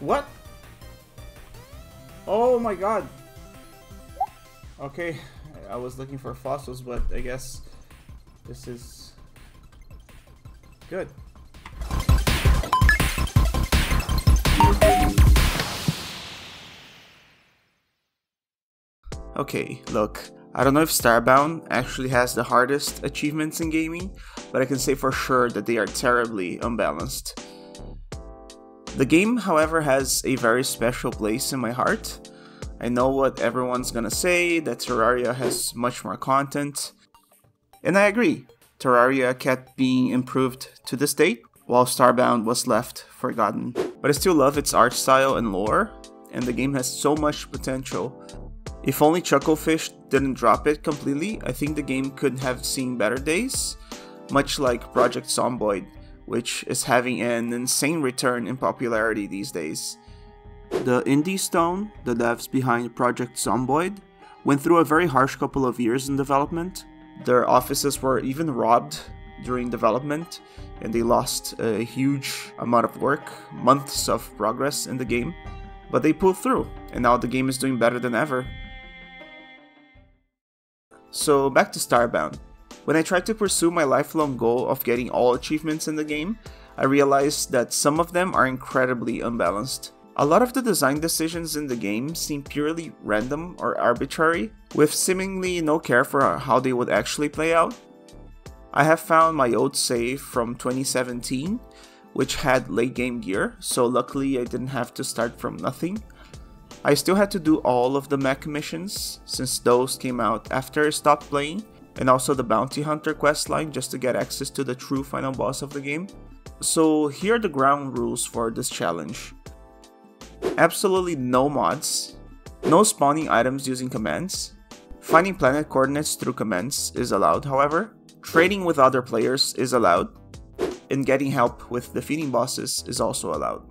What? Oh my god. Okay, I was looking for fossils, but I guess this is good. Okay, look, I don't know if Starbound actually has the hardest achievements in gaming, but I can say for sure that they are terribly unbalanced. The game, however, has a very special place in my heart. I know what everyone's gonna say, that Terraria has much more content, and I agree. Terraria kept being improved to this date, while Starbound was left forgotten. But I still love its art style and lore, and the game has so much potential if only Chucklefish didn't drop it completely, I think the game could have seen better days, much like Project Zomboid, which is having an insane return in popularity these days. The Indie Stone, the devs behind Project Zomboid, went through a very harsh couple of years in development. Their offices were even robbed during development, and they lost a huge amount of work, months of progress in the game. But they pulled through, and now the game is doing better than ever. So back to Starbound. When I tried to pursue my lifelong goal of getting all achievements in the game, I realized that some of them are incredibly unbalanced. A lot of the design decisions in the game seem purely random or arbitrary, with seemingly no care for how they would actually play out. I have found my old save from 2017, which had late game gear, so luckily I didn't have to start from nothing. I still had to do all of the mech missions, since those came out after I stopped playing, and also the Bounty Hunter questline just to get access to the true final boss of the game. So here are the ground rules for this challenge. Absolutely no mods, no spawning items using commands, finding planet coordinates through commands is allowed however, trading with other players is allowed, and getting help with defeating bosses is also allowed.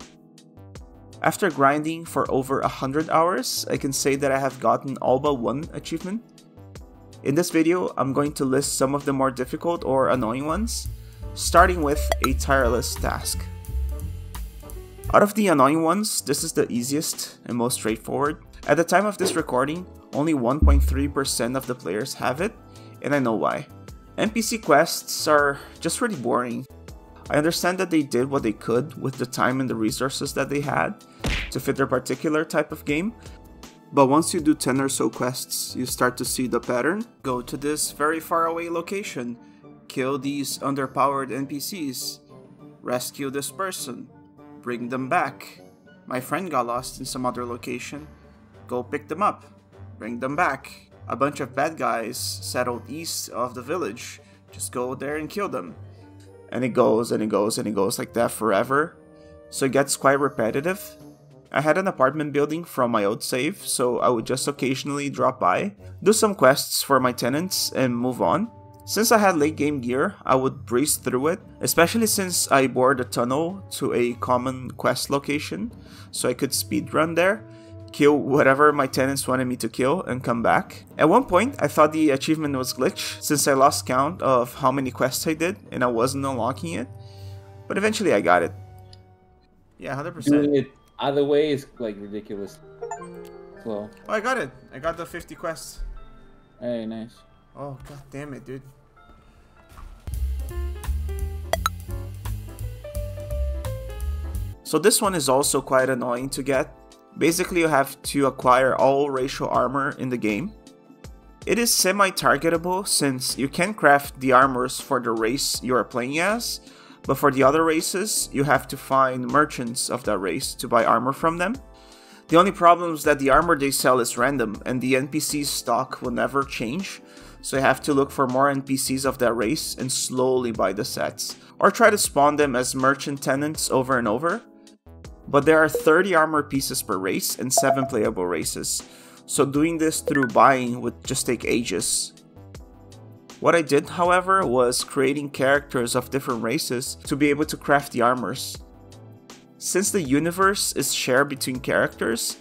After grinding for over 100 hours, I can say that I have gotten all but one achievement. In this video, I'm going to list some of the more difficult or annoying ones, starting with a tireless task. Out of the annoying ones, this is the easiest and most straightforward. At the time of this recording, only 1.3% of the players have it, and I know why. NPC quests are just really boring. I understand that they did what they could with the time and the resources that they had to fit their particular type of game, but once you do 10 or so quests, you start to see the pattern. Go to this very far away location, kill these underpowered NPCs, rescue this person, bring them back. My friend got lost in some other location, go pick them up, bring them back. A bunch of bad guys settled east of the village, just go there and kill them and it goes and it goes and it goes like that forever. So it gets quite repetitive. I had an apartment building from my old save, so I would just occasionally drop by, do some quests for my tenants, and move on. Since I had late game gear, I would breeze through it, especially since I bored a tunnel to a common quest location, so I could speedrun there, kill whatever my tenants wanted me to kill and come back. At one point, I thought the achievement was glitched since I lost count of how many quests I did and I wasn't unlocking it. But eventually I got it. Yeah, 100%. Doing it other way is like ridiculous. Well. Oh, I got it. I got the 50 quests. Hey, nice. Oh, god damn it, dude. So this one is also quite annoying to get Basically, you have to acquire all racial armor in the game. It is semi-targetable since you can craft the armors for the race you are playing as, but for the other races, you have to find merchants of that race to buy armor from them. The only problem is that the armor they sell is random and the NPC's stock will never change, so you have to look for more NPCs of that race and slowly buy the sets, or try to spawn them as merchant tenants over and over, but there are 30 armor pieces per race and 7 playable races, so doing this through buying would just take ages. What I did, however, was creating characters of different races to be able to craft the armors. Since the universe is shared between characters,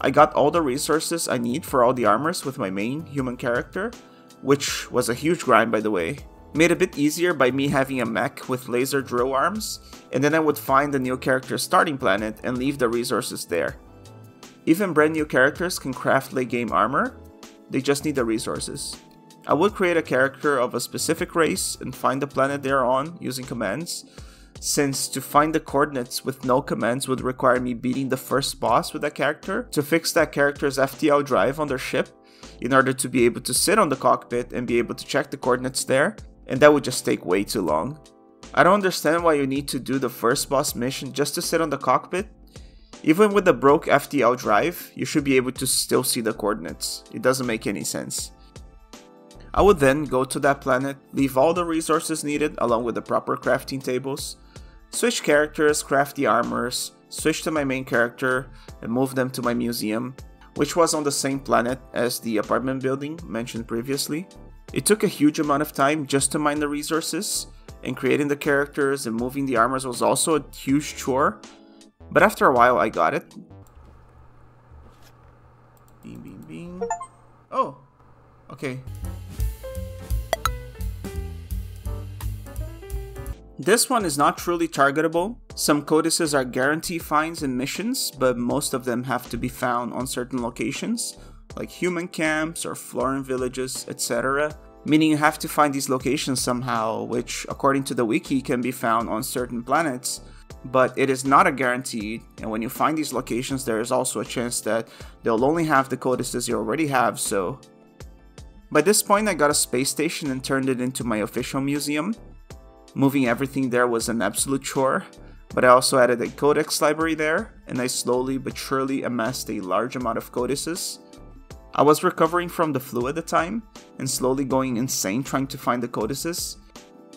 I got all the resources I need for all the armors with my main human character, which was a huge grind by the way. made a bit easier by me having a mech with laser drill arms, and then I would find the new character's starting planet and leave the resources there. Even brand new characters can craft late game armor, they just need the resources. I would create a character of a specific race and find the planet they're on using commands, since to find the coordinates with no commands would require me beating the first boss with that character to fix that character's FTL drive on their ship in order to be able to sit on the cockpit and be able to check the coordinates there, and that would just take way too long. I don't understand why you need to do the first boss mission just to sit on the cockpit. Even with the broke FTL drive, you should be able to still see the coordinates. It doesn't make any sense. I would then go to that planet, leave all the resources needed along with the proper crafting tables, switch characters, craft the armors, switch to my main character, and move them to my museum, which was on the same planet as the apartment building mentioned previously. It took a huge amount of time just to mine the resources, and creating the characters and moving the armors was also a huge chore, but after a while I got it. Bing, bing, bing. Oh, okay. This one is not truly targetable. Some codices are guarantee finds in missions, but most of them have to be found on certain locations, like human camps or Floran villages, etc. Meaning you have to find these locations somehow, which according to the wiki can be found on certain planets, but it is not a guarantee, and when you find these locations there is also a chance that they'll only have the codices you already have, so... By this point I got a space station and turned it into my official museum, Moving everything there was an absolute chore, but I also added a codex library there, and I slowly but surely amassed a large amount of codices. I was recovering from the flu at the time, and slowly going insane trying to find the codices.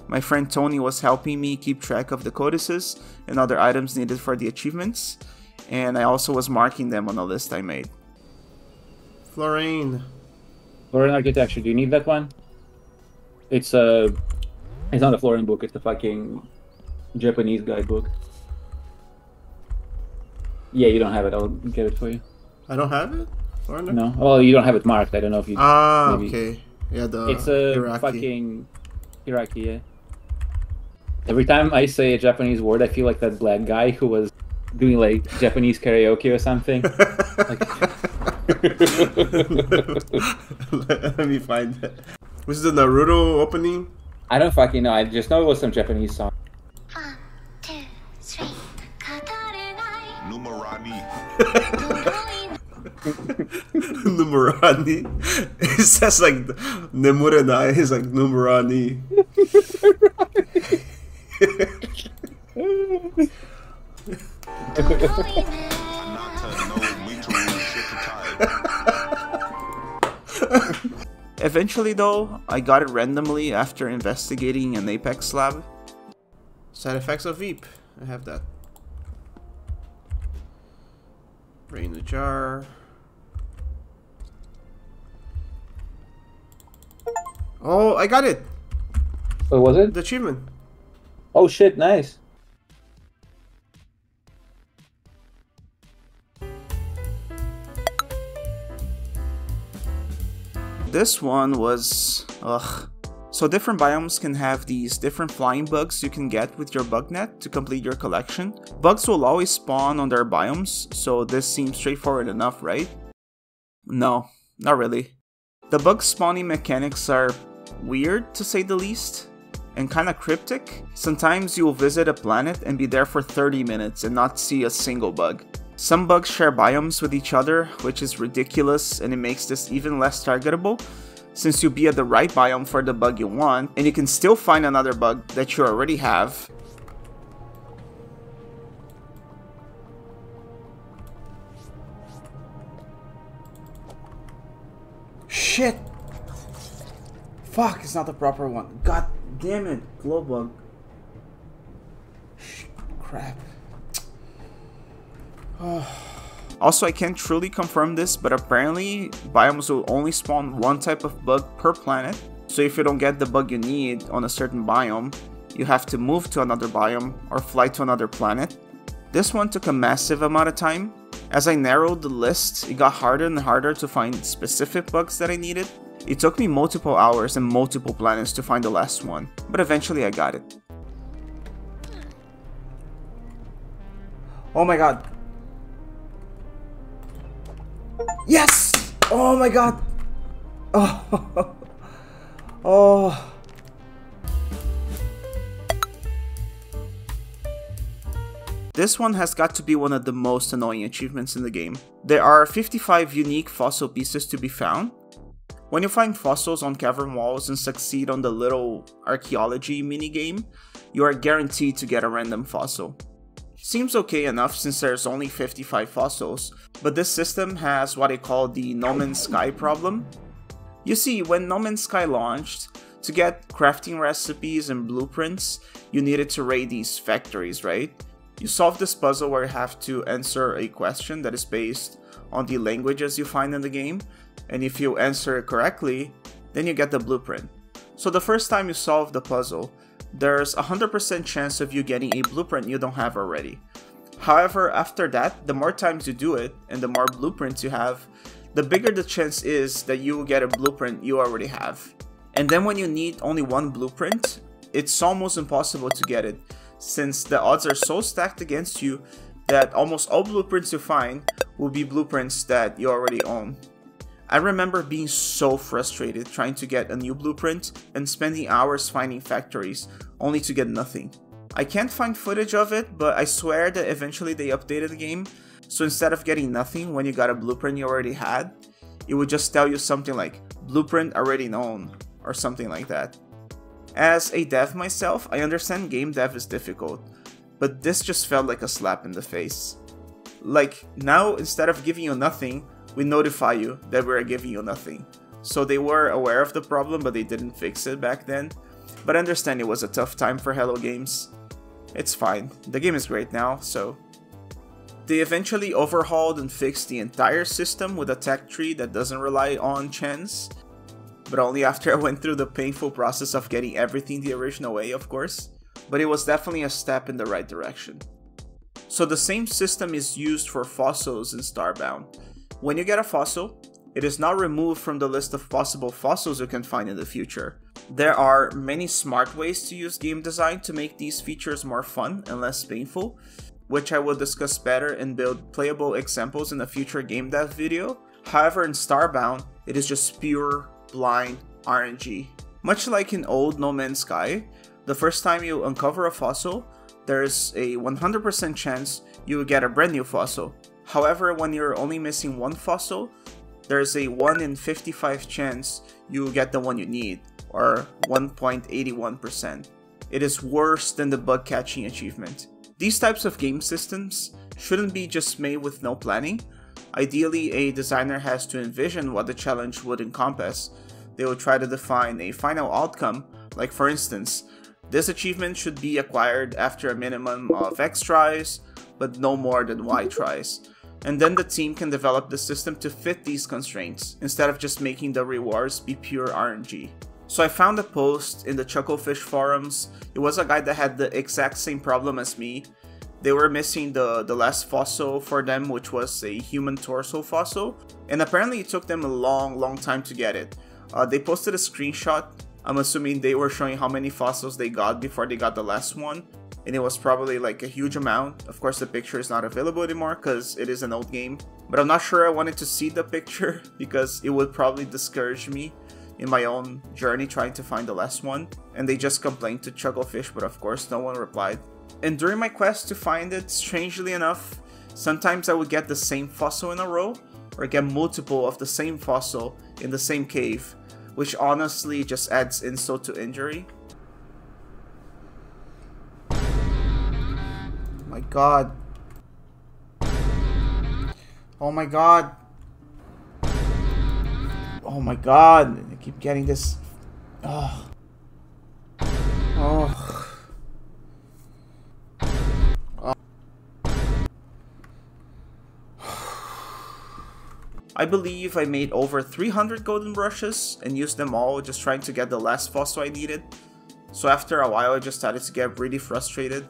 My friend Tony was helping me keep track of the codices and other items needed for the achievements, and I also was marking them on a list I made. Floran. Floran architecture. Do you need that one? It's a it's not a Floran book, it's the fucking Japanese guidebook. Yeah, you don't have it. I'll get it for you. I don't have it? Floran? No. Well, you don't have it marked. I don't know if you. Ah, maybe- okay. Yeah, the it's a Iraqi. fucking Iraqi. Yeah. Every time I say a Japanese word, I feel like that black guy who was doing like Japanese karaoke or something. Let me find it. Was it the Naruto opening? I don't fucking know. I just know it was some Japanese song. One, two, three. Numerani. Numerani. It says like Nemurenai. He's like Numerani. Anata no Mitaru Shikatai. Eventually though, I got it randomly after investigating an Apex lab. Side effects of Veep. I have that. Brain the jar. Oh, I got it! What was it? The achievement. Oh shit! Nice. This one was. ugh. So different biomes can have these different flying bugs you can get with your bug net to complete your collection. Bugs will always spawn on their biomes, so this seems straightforward enough, right? No, not really. The bug spawning mechanics are weird to say the least, and kinda cryptic. Sometimes you'll visit a planet and be there for 30 minutes and not see a single bug. Some bugs share biomes with each other, which is ridiculous and it makes this even less targetable, since you'll be at the right biome for the bug you want, and you can still find another bug that you already have. Shit! Fuck, it's not the proper one. God damn it, glow bug. Sh- Crap. Also, I can't truly confirm this, but apparently biomes will only spawn one type of bug per planet. So if you don't get the bug you need on a certain biome, you have to move to another biome or fly to another planet. This one took a massive amount of time. As I narrowed the list, it got harder and harder to find specific bugs that I needed. It took me multiple hours and multiple planets to find the last one, but eventually I got it. Oh my god. Yes! Oh my god! Oh. oh. This one has got to be one of the most annoying achievements in the game. There are 55 unique fossil pieces to be found. When you find fossils on cavern walls and succeed on the little archaeology minigame, you are guaranteed to get a random fossil. Seems okay enough since there's only 55 fossils, but this system has what I call the No Man's Sky problem. You see, when No Man's Sky launched, to get crafting recipes and blueprints, you needed to raid these factories, right? You solve this puzzle where you have to answer a question that is based on the languages you find in the game, and if you answer it correctly, then you get the blueprint. So the first time you solve the puzzle, there's a 100% chance of you getting a blueprint you don't have already. However, after that, the more times you do it, and the more blueprints you have, the bigger the chance is that you will get a blueprint you already have. And then when you need only one blueprint, it's almost impossible to get it, since the odds are so stacked against you that almost all blueprints you find will be blueprints that you already own. I remember being so frustrated trying to get a new blueprint and spending hours finding factories, only to get nothing. I can't find footage of it, but I swear that eventually they updated the game, so instead of getting nothing when you got a blueprint you already had, it would just tell you something like, blueprint already known, or something like that. As a dev myself, I understand game dev is difficult, but this just felt like a slap in the face. Like, now instead of giving you nothing, we notify you that we're giving you nothing. So they were aware of the problem, but they didn't fix it back then. But I understand it was a tough time for Hello Games. It's fine, the game is great now, so... They eventually overhauled and fixed the entire system with a tech tree that doesn't rely on chance, but only after I went through the painful process of getting everything the original way, of course. But it was definitely a step in the right direction. So the same system is used for fossils in Starbound. When you get a fossil, it is not removed from the list of possible fossils you can find in the future. There are many smart ways to use game design to make these features more fun and less painful, which I will discuss better and build playable examples in a future game dev video. However, in Starbound, it is just pure, blind RNG. Much like in old No Man's Sky, the first time you uncover a fossil, there's a 100% chance you will get a brand new fossil. However, when you're only missing one fossil, there's a 1 in 55 chance you get the one you need, or 1.81%. It is worse than the bug catching achievement. These types of game systems shouldn't be just made with no planning. Ideally, a designer has to envision what the challenge would encompass. They will try to define a final outcome, like for instance, this achievement should be acquired after a minimum of X tries, but no more than Y tries. And then the team can develop the system to fit these constraints, instead of just making the rewards be pure RNG. So I found a post in the Chucklefish forums. It was a guy that had the exact same problem as me. They were missing the, the last fossil for them, which was a human torso fossil. And apparently it took them a long, long time to get it. Uh, they posted a screenshot. I'm assuming they were showing how many fossils they got before they got the last one. And it was probably like a huge amount. Of course, the picture is not available anymore because it is an old game. But I'm not sure I wanted to see the picture because it would probably discourage me in my own journey trying to find the last one, and they just complained to Chucklefish, but of course no one replied. And during my quest to find it, strangely enough, sometimes I would get the same fossil in a row, or get multiple of the same fossil in the same cave, which honestly just adds insult to injury. God. Oh my god. Oh my god. I keep getting this. Oh. Oh. I believe I made over 300 golden brushes and used them all just trying to get the last fossil I needed. So after a while I just started to get really frustrated.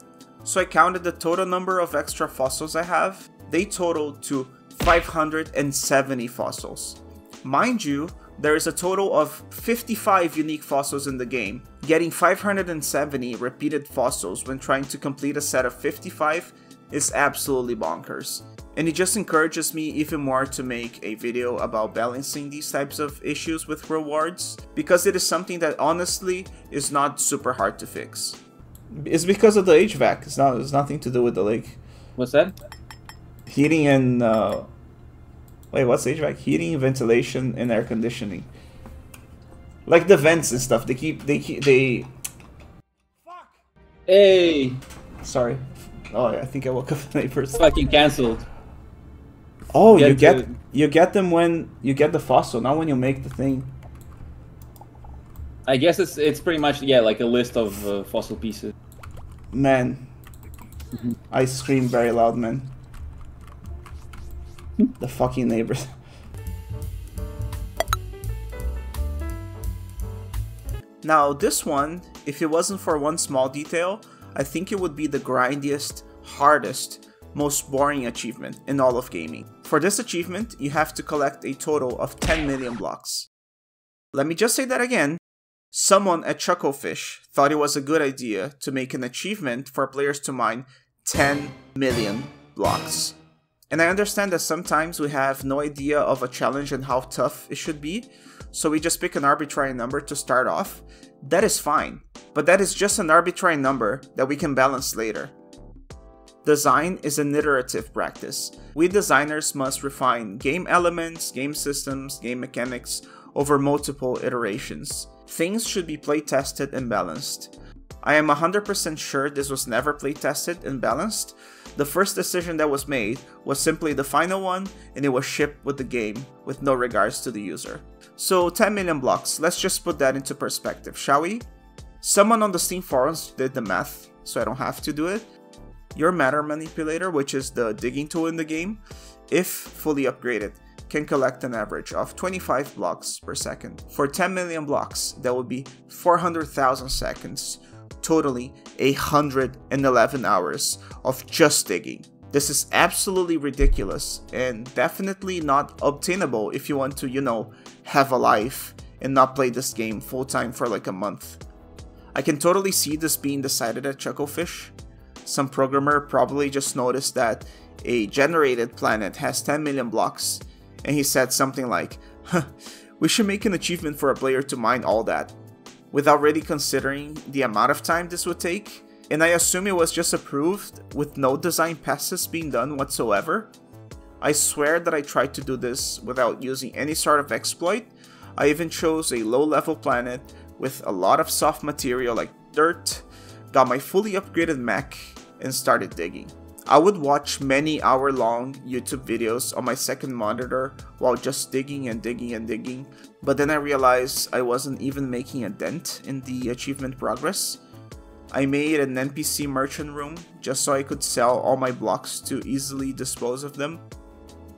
So I counted the total number of extra fossils I have. They totaled to 570 fossils. Mind you, there is a total of 55 unique fossils in the game. Getting 570 repeated fossils when trying to complete a set of 55 is absolutely bonkers. And it just encourages me even more to make a video about balancing these types of issues with rewards, because it is something that honestly is not super hard to fix. It's because of the HVAC, it's, not, it's nothing to do with the lake. What's that? Heating and, uh, wait, what's HVAC? Heating, ventilation, and air conditioning. Like the vents and stuff, they keep, they keep, they, Fuck. Hey, sorry. Oh, I think I woke up the neighbors. fucking cancelled. Oh, you Get get to- you get them when you get the fossil, not when you make the thing. I guess it's it's pretty much yeah like a list of uh, fossil pieces. Man, I scream very loud, man. the fucking neighbors. Now, this one, if it wasn't for one small detail, I think it would be the grindiest, hardest, most boring achievement in all of gaming. For this achievement, you have to collect a total of 10 million blocks. Let me just say that again. Someone at Chucklefish thought it was a good idea to make an achievement for players to mine 10 million blocks. And I understand that sometimes we have no idea of a challenge and how tough it should be, so we just pick an arbitrary number to start off. That is fine, but that is just an arbitrary number that we can balance later. Design is an iterative practice. We designers must refine game elements, game systems, game mechanics over multiple iterations. Things should be play tested and balanced. I am 100% sure this was never play tested and balanced. The first decision that was made was simply the final one and it was shipped with the game with no regards to the user. So 10 million blocks, let's just put that into perspective, shall we? Someone on the Steam forums did the math, so I don't have to do it. Your matter manipulator, which is the digging tool in the game, if fully upgraded, can collect an average of 25 blocks per second. For 10 million blocks, that would be 400,000 seconds, totally 111 hours of just digging. This is absolutely ridiculous and definitely not obtainable if you want to, you know, have a life and not play this game full time for like a month. I can totally see this being decided at Chucklefish. Some programmer probably just noticed that a generated planet has 10 million blocks, and he said something like, huh, we should make an achievement for a player to mine all that, without really considering the amount of time this would take, and I assume it was just approved with no design passes being done whatsoever. I swear that I tried to do this without using any sort of exploit. I even chose a low level planet with a lot of soft material like dirt, got my fully upgraded mech, and started digging. I would watch many hour long YouTube videos on my second monitor while just digging and digging and digging, but then I realized I wasn't even making a dent in the achievement progress. I made an NPC merchant room just so I could sell all my blocks to easily dispose of them.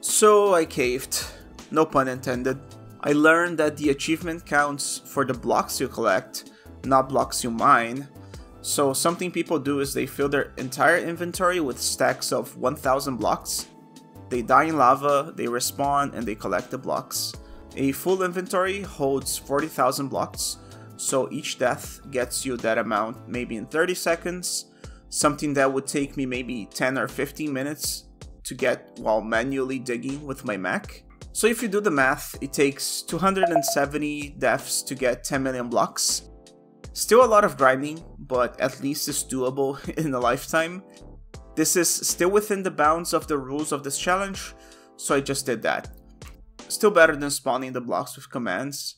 So I caved, no pun intended. I learned that the achievement counts for the blocks you collect, not blocks you mine. So something people do is they fill their entire inventory with stacks of 1000 blocks. They die in lava, they respawn, and they collect the blocks. A full inventory holds 40,000 blocks, so each death gets you that amount maybe in 30 seconds, something that would take me maybe 10 or 15 minutes to get while manually digging with my mech. So if you do the math, it takes 270 deaths to get 10 million blocks. Still a lot of grinding, but at least it's doable in a lifetime. This is still within the bounds of the rules of this challenge, so I just did that. Still better than spawning the blocks with commands.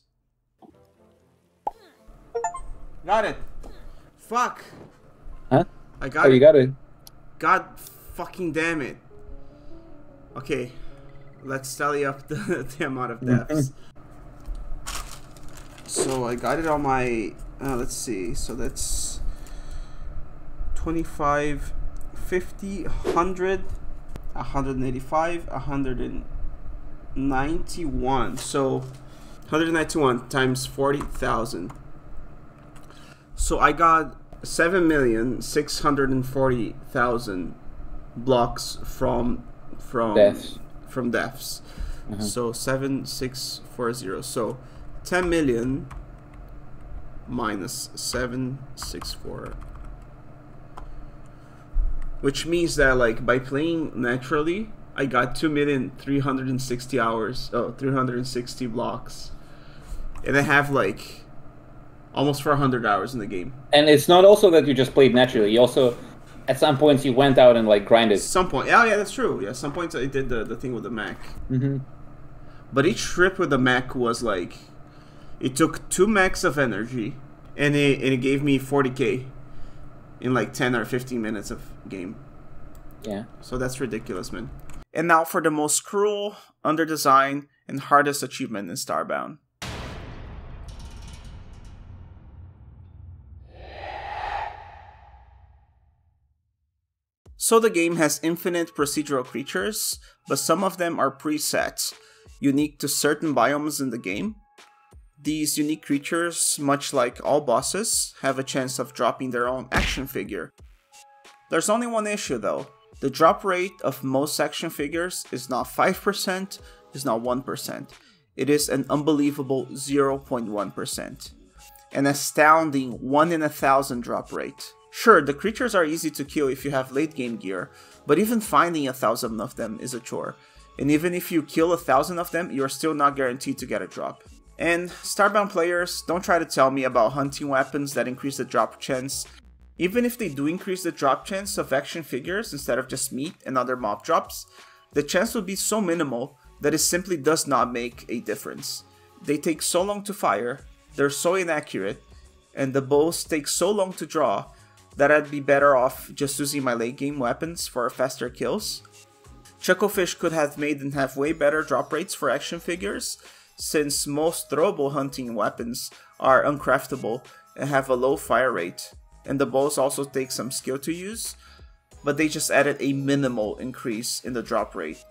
Got it. Fuck. Huh? I got Oh, it. you got it. God fucking damn it. Okay, let's tally up the, the amount of deaths. so I got it on my. Uh, let's see. So that's 25, 50, 100, 185, 191. So 191 times 40,000. So I got seven million six hundred and forty thousand blocks from from Deaths. from deaths. So 7640. So 10 million minus 764. Which means that like by playing naturally, I got 2,360 hours, oh, 360 blocks. And I have like almost 400 hours in the game. And it's not also that you just played naturally. You also, at some points, you went out and like grinded. Some point, yeah, yeah, that's true. Yeah, some points I did the, the thing with the mech. Mm-hmm. But each trip with the mech was like, it took two max of energy, and it, and it gave me 40k in like 10 or 15 minutes of game. Yeah. So that's ridiculous, man. And now for the most cruel, underdesigned, and hardest achievement in Starbound. So the game has infinite procedural creatures, but some of them are preset, unique to certain biomes in the game. These unique creatures, much like all bosses, have a chance of dropping their own action figure. There's only one issue though. The drop rate of most action figures is not 5%, is not 1%. It is an unbelievable 0.1%. An astounding 1 in a thousand drop rate. Sure, the creatures are easy to kill if you have late game gear, but even finding a thousand of them is a chore. And even if you kill a thousand of them, you're still not guaranteed to get a drop. And Starbound players, don't try to tell me about hunting weapons that increase the drop chance. Even if they do increase the drop chance of action figures instead of just meat and other mob drops, the chance would be so minimal that it simply does not make a difference. They take so long to fire, they're so inaccurate, and the bows take so long to draw that I'd be better off just using my late game weapons for faster kills. Chucklefish could have made them have way better drop rates for action figures, since most throwable hunting weapons are uncraftable and have a low fire rate, and the bows also take some skill to use, but they just added a minimal increase in the drop rate.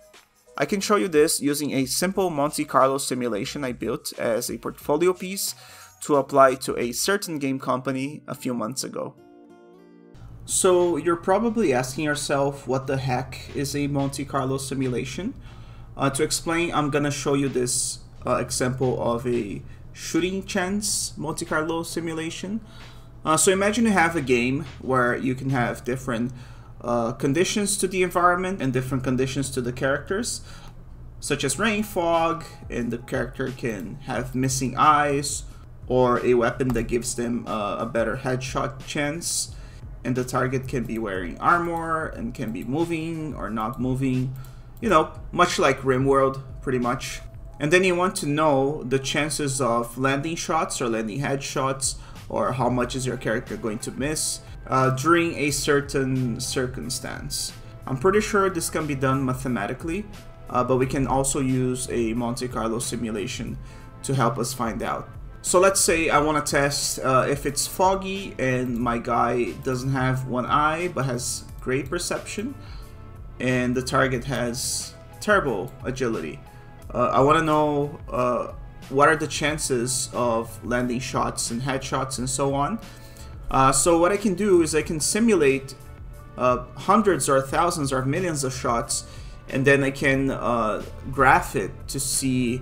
I can show you this using a simple Monte Carlo simulation I built as a portfolio piece to apply to a certain game company a few months ago. So you're probably asking yourself what the heck is a Monte Carlo simulation? Uh, to explain, I'm gonna show you this uh, example of a shooting chance Monte Carlo simulation. Uh, so imagine you have a game where you can have different uh, conditions to the environment and different conditions to the characters, such as rain, fog, and the character can have missing eyes or a weapon that gives them uh, a better headshot chance and the target can be wearing armor and can be moving or not moving. You know, much like RimWorld, pretty much. And then you want to know the chances of landing shots or landing headshots or how much is your character going to miss uh, during a certain circumstance. I'm pretty sure this can be done mathematically, uh, but we can also use a Monte Carlo simulation to help us find out. So let's say I want to test uh, if it's foggy and my guy doesn't have one eye but has great perception and the target has terrible agility. Uh, I want to know uh, what are the chances of landing shots and headshots and so on. Uh, so what I can do is I can simulate uh, hundreds or thousands or millions of shots and then I can uh, graph it to see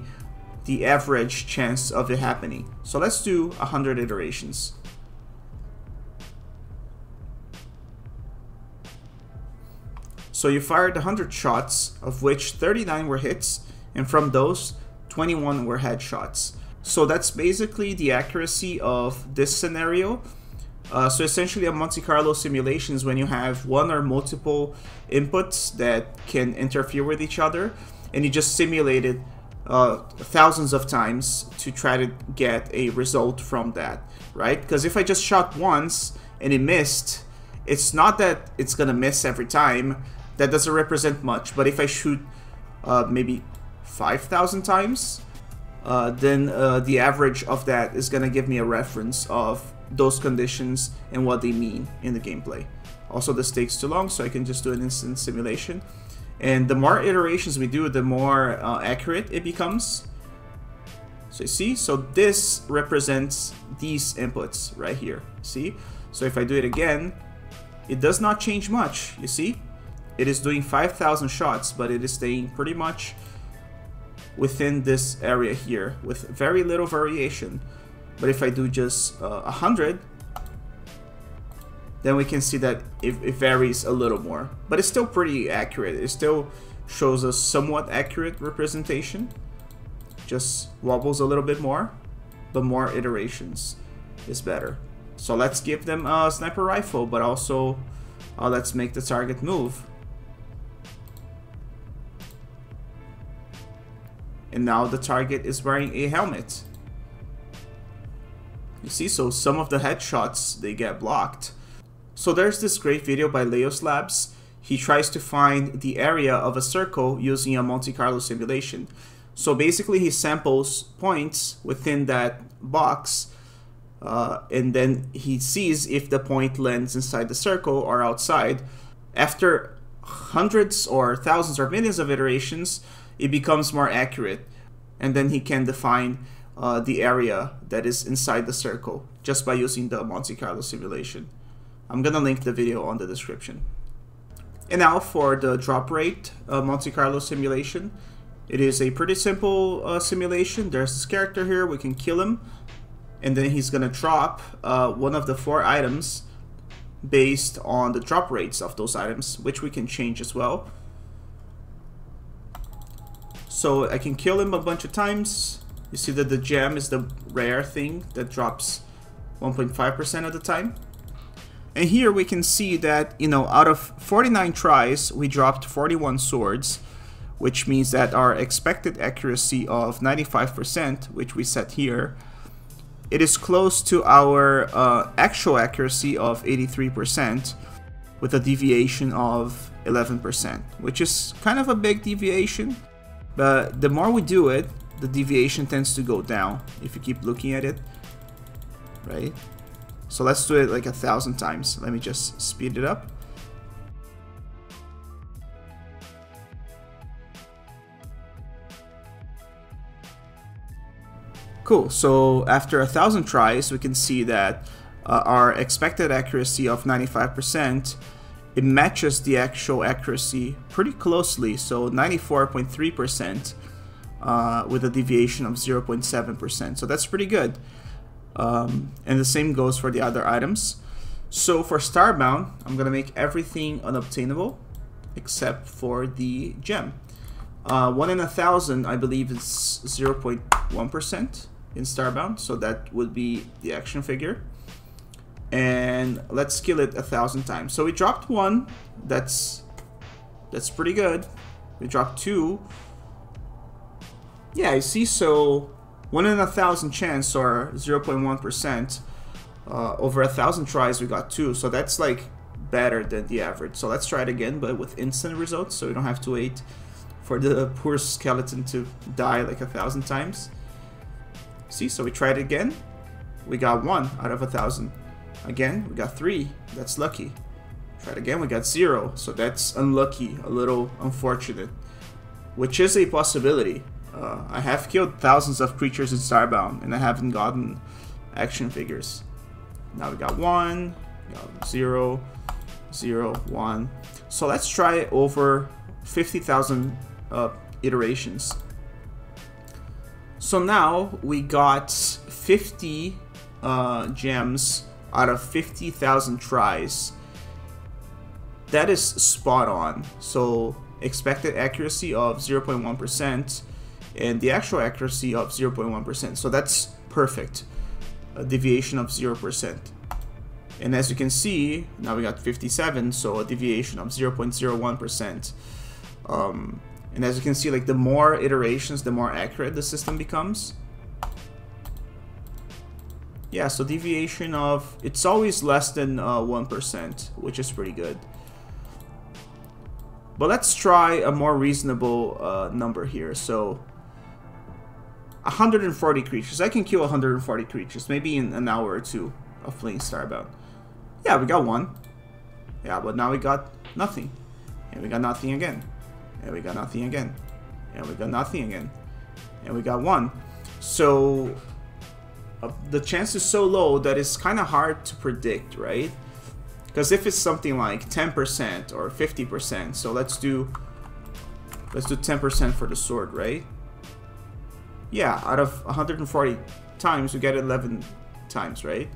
the average chance of it happening. So let's do 100 iterations. So you fired 100 shots, of which 39 were hits, and from those, 21 were headshots. So that's basically the accuracy of this scenario. Uh, so essentially a Monte Carlo simulation is when you have one or multiple inputs that can interfere with each other, and you just simulate it uh, thousands of times to try to get a result from that, right? Because if I just shot once and it missed, it's not that it's gonna miss every time. That doesn't represent much. But if I shoot uh, maybe 5,000 times, uh, then uh, the average of that is gonna give me a reference of those conditions and what they mean in the gameplay. Also, this takes too long, so I can just do an instant simulation. And the more iterations we do, the more uh, accurate it becomes. So you see, so this represents these inputs right here, see? So if I do it again, it does not change much, you see? It is doing 5,000 shots, but it is staying pretty much within this area here with very little variation. But if I do just uh, 100, then we can see that it, it varies a little more. But it's still pretty accurate. It still shows a somewhat accurate representation. Just wobbles a little bit more, but more iterations is better. So let's give them a sniper rifle, but also uh, let's make the target move. And now the target is wearing a helmet. You see, so some of the headshots, they get blocked. So there's this great video by Leio's Labs. He tries to find the area of a circle using a Monte Carlo simulation. So basically he samples points within that box uh, and then he sees if the point lands inside the circle or outside. After hundreds or thousands or millions of iterations, it becomes more accurate. And then he can define uh, the area that is inside the circle just by using the Monte Carlo simulation. I'm gonna link the video on the description. And now for the drop rate uh, Monte Carlo simulation. It is a pretty simple uh, simulation. There's this character here, we can kill him and then he's gonna drop uh, one of the four items based on the drop rates of those items, which we can change as well. So I can kill him a bunch of times. You see that the gem is the rare thing that drops 1.5% of the time. And here we can see that, you know, out of 49 tries, we dropped 41 swords, which means that our expected accuracy of 95%, which we set here, it is close to our uh, actual accuracy of 83% with a deviation of 11%, which is kind of a big deviation. But the more we do it, the deviation tends to go down if you keep looking at it, right? So let's do it like a thousand times. Let me just speed it up. Cool, so after a thousand tries, we can see that uh, our expected accuracy of 95%, it matches the actual accuracy pretty closely, so 94.3% uh, with a deviation of 0.7%, so that's pretty good. Um, and the same goes for the other items. So for Starbound, I'm gonna make everything unobtainable except for the gem. Uh, one in a thousand, I believe, is 0.1% in Starbound, so that would be the action figure. And let's kill it a thousand times. So we dropped one, that's that's pretty good. We dropped two. Yeah, I see, so one in a thousand chance or 0.1%. Uh, over a thousand tries we got two, so that's like better than the average. So let's try it again, but with instant results, so we don't have to wait for the poor skeleton to die like a thousand times. See, so we tried it again. We got one out of a thousand. Again, we got three. That's lucky. Tried again, we got zero. So that's unlucky, a little unfortunate. Which is a possibility. Uh, I have killed thousands of creatures in Starbound, and I haven't gotten action figures. Now we got one, we got zero, zero, one. So let's try over 50,000 uh, iterations. So now we got 50 uh, gems out of 50,000 tries. That is spot on. So expected accuracy of 0.1% and the actual accuracy of 0.1%. So that's perfect. A deviation of 0%. And as you can see, now we got 57, so a deviation of 0.01%. Um, and as you can see, like the more iterations, the more accurate the system becomes. Yeah, so deviation of, it's always less than uh, 1%, which is pretty good. But let's try a more reasonable uh, number here. So 140 creatures. I can kill 140 creatures, maybe in an hour or two of playing Starbound. Yeah, we got one. Yeah, but now we got nothing. And we got nothing again. And we got nothing again. And we got nothing again. And we got one. So uh, the chance is so low that it's kind of hard to predict, right? Because if it's something like 10% or 50%, so let's do let's do 10% for the sword, right? Yeah, out of 140 times, we get 11 times, right?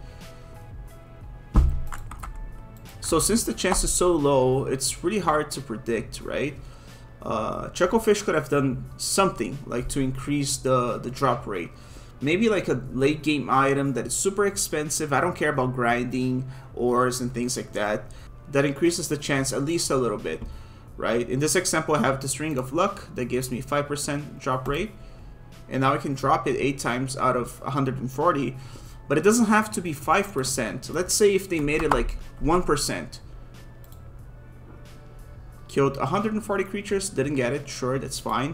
So since the chance is so low, it's really hard to predict, right? Uh, Chucklefish could have done something like to increase the, the drop rate. Maybe like a late game item that is super expensive. I don't care about grinding, ores, and things like that. That increases the chance at least a little bit, right? In this example, I have this Ring of Luck that gives me 5% drop rate. And now I can drop it 8 times out of 140 but it doesn't have to be 5%. Let's say if they made it like 1%. Killed 140 creatures, didn't get it, sure, that's fine.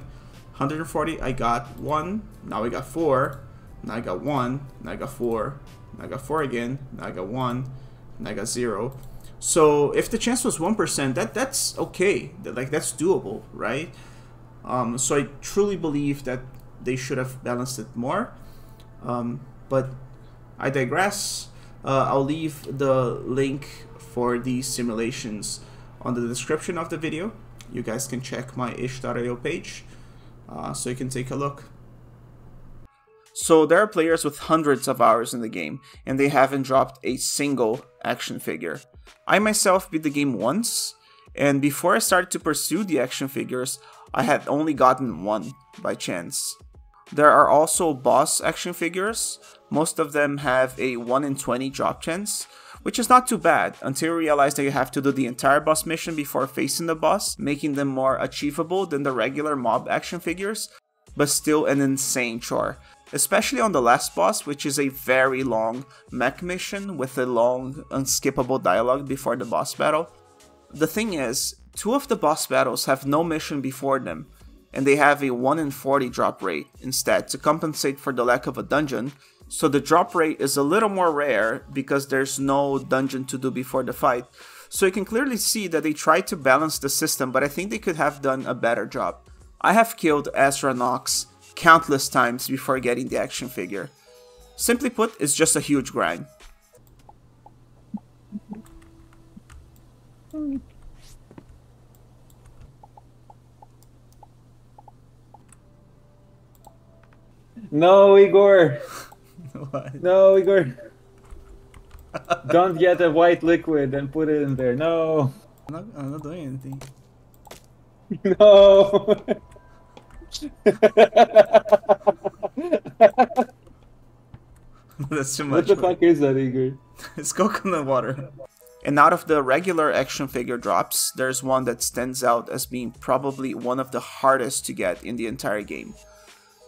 140, I got 1, now I got 4, now I got 1, now I got 4, now I got 4 again, now I got 1, now I got 0. So if the chance was 1%, that that's okay, like that's doable, right? Um, so I truly believe that they should have balanced it more. Um, but I digress. Uh, I'll leave the link for these simulations on the description of the video. You guys can check my itch.io page uh, so you can take a look. So there are players with hundreds of hours in the game and they haven't dropped a single action figure. I myself beat the game once and before I started to pursue the action figures, I had only gotten one by chance. There are also boss action figures. Most of them have a 1 in 20 drop chance, which is not too bad until you realize that you have to do the entire boss mission before facing the boss, making them more achievable than the regular mob action figures, but still an insane chore. Especially on the last boss, which is a very long mech mission with a long, unskippable dialogue before the boss battle. The thing is, two of the boss battles have no mission before them, and they have a 1 in 40 drop rate instead to compensate for the lack of a dungeon. So the drop rate is a little more rare because there's no dungeon to do before the fight. So you can clearly see that they tried to balance the system, but I think they could have done a better job. I have killed Ezra Knox countless times before getting the action figure. Simply put, it's just a huge grind. No, Igor. What? No, Igor. Don't get a white liquid and put it in there. No. I'm not, I'm not doing anything. No. That's too much. what the fuck is that, Igor? It's coconut water. And out of the regular action figure drops, there's one that stands out as being probably one of the hardest to get in the entire game.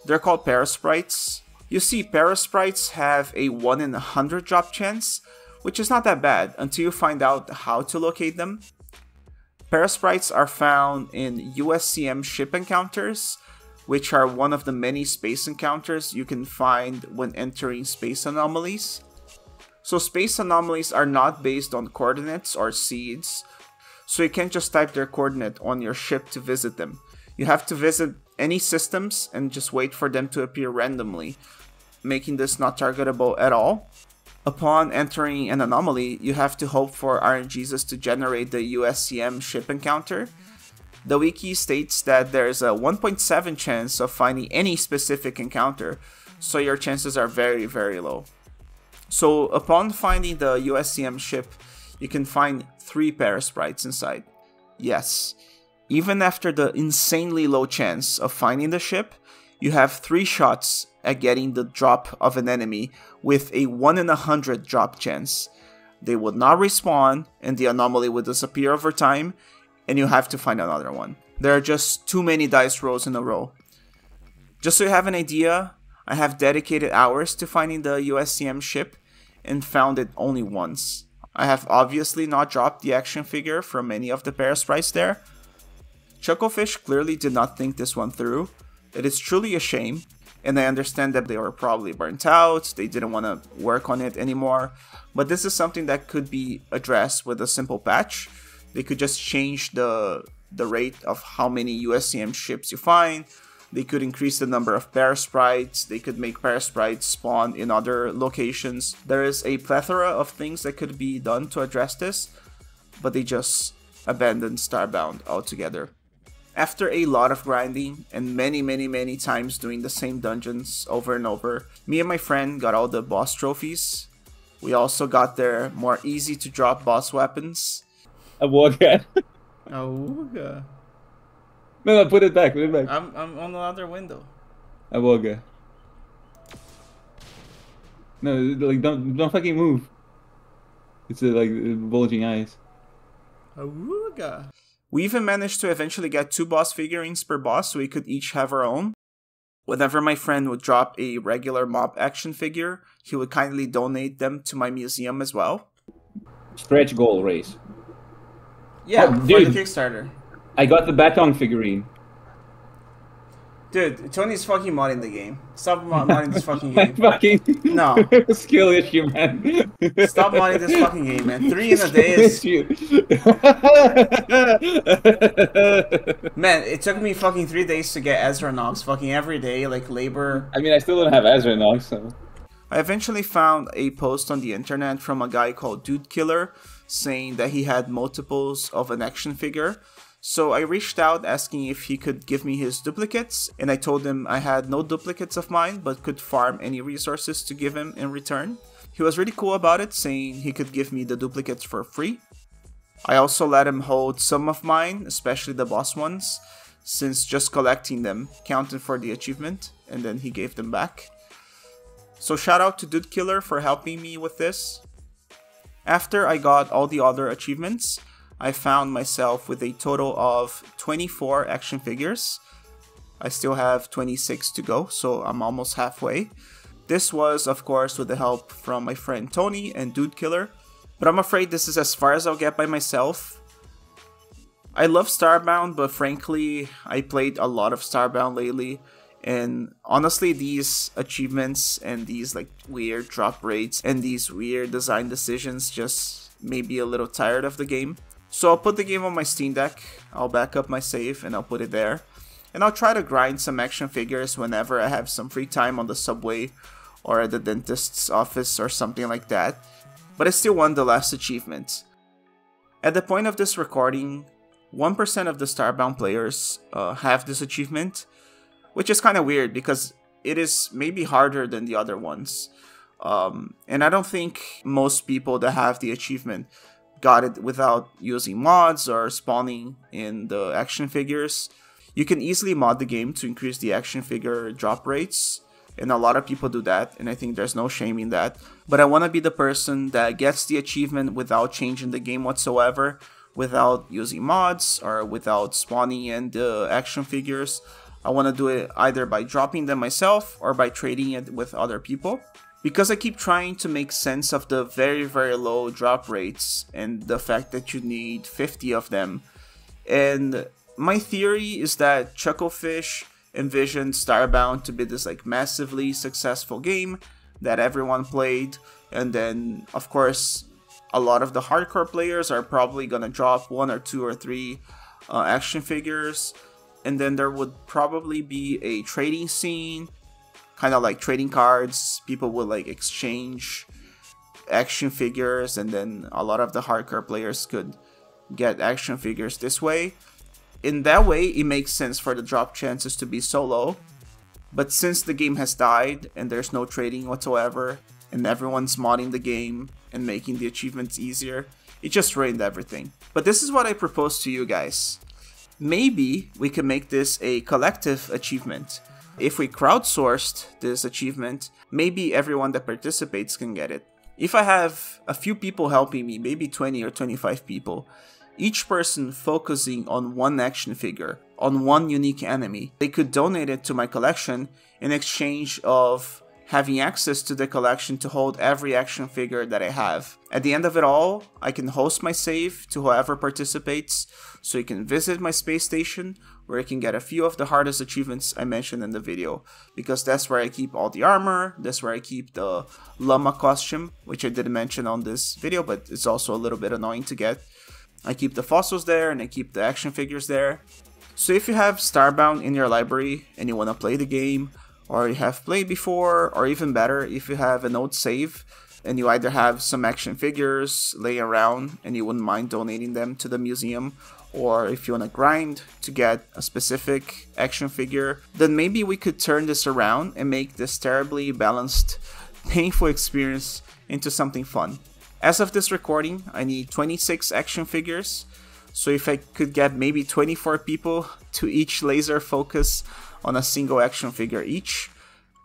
They're called Parasprites. You see, Parasprites have a 1 in 100 drop chance, which is not that bad until you find out how to locate them. Parasprites are found in USCM ship encounters, which are one of the many space encounters you can find when entering space anomalies. So space anomalies are not based on coordinates or seeds, so you can't just type their coordinate on your ship to visit them. You have to visit any systems and just wait for them to appear randomly, making this not targetable at all. Upon entering an anomaly, you have to hope for RNGesus to generate the USCM ship encounter. The wiki states that there is a 1.7 chance of finding any specific encounter, so your chances are very, very low. So, upon finding the USCM ship, you can find three Parasprites inside. Yes, even after the insanely low chance of finding the ship, you have three shots at getting the drop of an enemy with a 1 in a 100 drop chance. They would not respawn, and the anomaly would disappear over time, and you have to find another one. There are just too many dice rolls in a row. Just so you have an idea, I have dedicated hours to finding the USCM ship and found it only once. I have obviously not dropped the action figure from any of the Parasprites there. Chucklefish clearly did not think this one through. It is truly a shame, and I understand that they were probably burnt out, they didn't want to work on it anymore, but this is something that could be addressed with a simple patch. They could just change the the rate of how many USCM ships you find. They could increase the number of Parasprites. They could make Parasprites spawn in other locations. There is a plethora of things that could be done to address this, but they just abandoned Starbound altogether. After a lot of grinding and many, many, many times doing the same dungeons over and over, me and my friend got all the boss trophies. We also got their more easy to drop boss weapons. A Woga. Awooga. no, no, put it back, put it back. I'm, I'm on the other window. A Woga. No, like don't don't fucking move. It's uh, like uh, bulging eyes. Awooga. We even managed to eventually get two boss figurines per boss so we could each have our own. Whenever my friend would drop a regular mob action figure, he would kindly donate them to my museum as well. Stretch goal race. Yeah, Oh, for the. Kickstarter. I got the Batong figurine. Dude, Tony's fucking modding the game. Stop modding this fucking game. fucking No. skill issue, man. Stop modding this fucking game, man. Three in a day is is. man. It took me fucking three days to get Ezra Knox. Fucking every day, like labor. I mean, I still don't have Ezra Knox, so. I eventually found a post on the internet from a guy called Dude Killer saying that he had multiples of an action figure. So I reached out asking if he could give me his duplicates, and I told him I had no duplicates of mine but could farm any resources to give him in return. He was really cool about it, saying he could give me the duplicates for free. I also let him hold some of mine, especially the boss ones, since just collecting them counted for the achievement, and then he gave them back. So shout out to Dude Killer for helping me with this. After I got all the other achievements, I found myself with a total of 24 action figures. I still have 26 to go, so I'm almost halfway. This was, of course, with the help from my friend Tony and Dude Killer, but I'm afraid this is as far as I'll get by myself. I love Starbound, but frankly, I played a lot of Starbound lately, and honestly, these achievements and these like weird drop rates and these weird design decisions just made me a little tired of the game. So I'll put the game on my Steam Deck, I'll back up my save and I'll put it there. And I'll try to grind some action figures whenever I have some free time on the subway or at the dentist's office or something like that. But I still want the last achievement. At the point of this recording, 1% of the Starbound players uh, have this achievement, which is kind of weird because it is maybe harder than the other ones. Um, and I don't think most people that have the achievement got it without using mods or spawning in the action figures. You can easily mod the game to increase the action figure drop rates, and a lot of people do that, and I think there's no shame in that. But I want to be the person that gets the achievement without changing the game whatsoever, without using mods or without spawning in the action figures. I want to do it either by dropping them myself or by trading it with other people. Because I keep trying to make sense of the very, very low drop rates and the fact that you need 50 of them. And my theory is that Chucklefish envisioned Starbound to be this like massively successful game that everyone played, and then of course a lot of the hardcore players are probably gonna drop one or two or three uh, action figures, and then there would probably be a trading scene, kind of like trading cards. People would like exchange action figures, and then a lot of the hardcore players could get action figures this way. In that way, it makes sense for the drop chances to be so low. But since the game has died and there's no trading whatsoever, and everyone's modding the game and making the achievements easier, it just ruined everything. But this is what I propose to you guys. Maybe we can make this a collective achievement. If we crowdsourced this achievement, maybe everyone that participates can get it. If I have a few people helping me, maybe 20 or 25 people, each person focusing on one action figure, on one unique enemy, they could donate it to my collection in exchange of having access to the collection to hold every action figure that I have. At the end of it all, I can host my save to whoever participates, so you can visit my space station where you can get a few of the hardest achievements I mentioned in the video, because that's where I keep all the armor, that's where I keep the llama costume, which I didn't mention on this video, but it's also a little bit annoying to get. I keep the fossils there and I keep the action figures there. So if you have Starbound in your library and you want to play the game, or you have played before, or even better, if you have an old save and you either have some action figures laying around and you wouldn't mind donating them to the museum, or if you want to grind to get a specific action figure, then maybe we could turn this around and make this terribly balanced, painful experience into something fun. As of this recording, I need 26 action figures, so if I could get maybe 24 people to each laser focus on a single action figure each,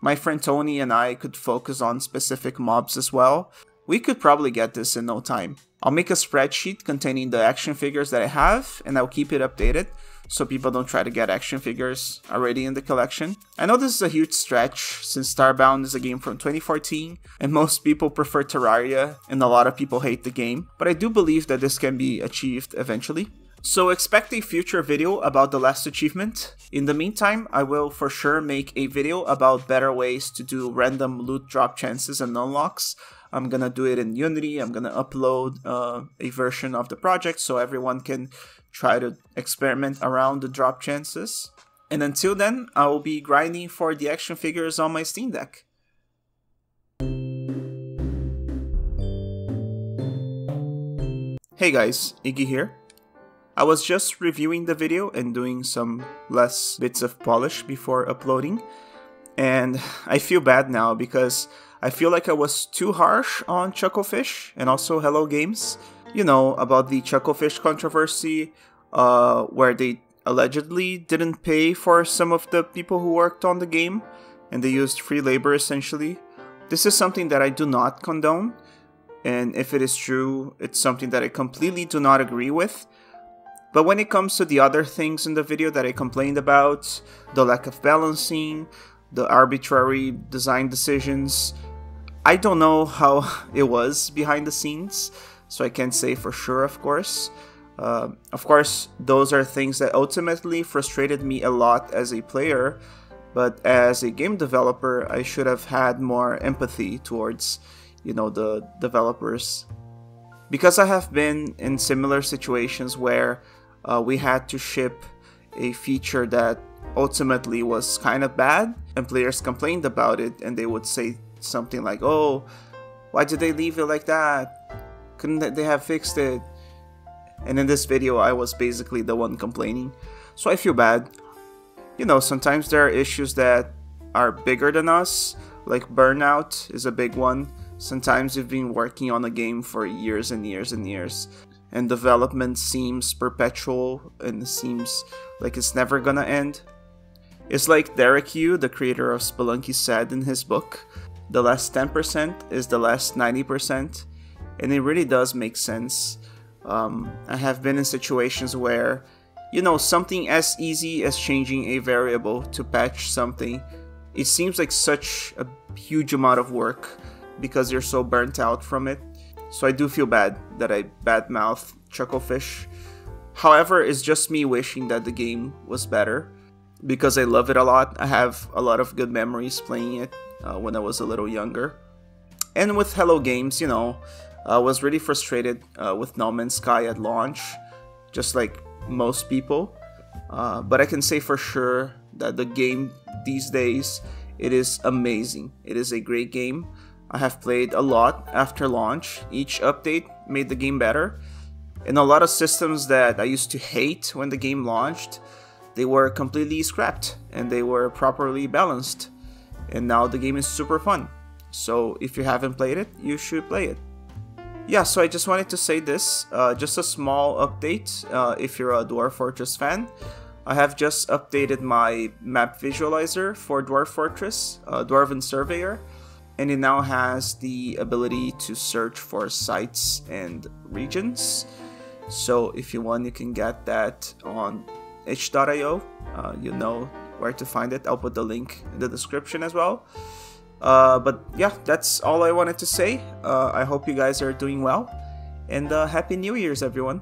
my friend Tony and I could focus on specific mobs as well. We could probably get this in no time. I'll make a spreadsheet containing the action figures that I have and I'll keep it updated so people don't try to get action figures already in the collection. I know this is a huge stretch since Starbound is a game from 2014 and most people prefer Terraria and a lot of people hate the game, but I do believe that this can be achieved eventually. So expect a future video about the last achievement. In the meantime, I will for sure make a video about better ways to do random loot drop chances and unlocks. I'm gonna do it in Unity, I'm gonna upload uh, a version of the project so everyone can try to experiment around the drop chances. And until then, I will be grinding for the action figures on my Steam Deck. Hey guys, Iggy here. I was just reviewing the video and doing some less bits of polish before uploading, and I feel bad now because I feel like I was too harsh on Chucklefish and also Hello Games. You know, about the Chucklefish controversy, uh, where they allegedly didn't pay for some of the people who worked on the game, and they used free labor essentially. This is something that I do not condone, and if it is true, it's something that I completely do not agree with. But when it comes to the other things in the video that I complained about, the lack of balancing, the arbitrary design decisions, I don't know how it was behind the scenes, so I can't say for sure, of course. Uh, of course, those are things that ultimately frustrated me a lot as a player, but as a game developer, I should have had more empathy towards, you know, the developers. Because I have been in similar situations where uh, we had to ship a feature that ultimately was kind of bad, and players complained about it, and they would say something like, "Oh, why did they leave it like that? Couldn't they have fixed it?" And in this video, I was basically the one complaining, so I feel bad. You know, sometimes there are issues that are bigger than us, like burnout is a big one. Sometimes you've been working on a game for years and years and years, and development seems perpetual and it seems like it's never gonna end. It's like Derek Yu, the creator of Spelunky, said in his book the last 10% is the last 90%, and it really does make sense. Um, I have been in situations where, you know, something as easy as changing a variable to patch something, it seems like such a huge amount of work because you're so burnt out from it. So I do feel bad that I badmouth Chucklefish. However, it's just me wishing that the game was better because I love it a lot. I have a lot of good memories playing it uh, when I was a little younger. And with Hello Games, you know, I was really frustrated uh, with No Man's Sky at launch, just like most people. Uh, but I can say for sure that the game these days it is amazing. It is a great game. I have played a lot after launch. Each update made the game better. And a lot of systems that I used to hate when the game launched, they were completely scrapped and they were properly balanced. And now the game is super fun. So if you haven't played it, you should play it. Yeah, so I just wanted to say this, uh, just a small update uh, if you're a Dwarf Fortress fan. I have just updated my map visualizer for Dwarf Fortress, uh, Dwarven Surveyor and it now has the ability to search for sites and regions. So if you want, you can get that on itch.io. Uh, you know where to find it. I'll put the link in the description as well. Uh, but yeah, that's all I wanted to say. Uh, I hope you guys are doing well, and uh, Happy New Year's, everyone.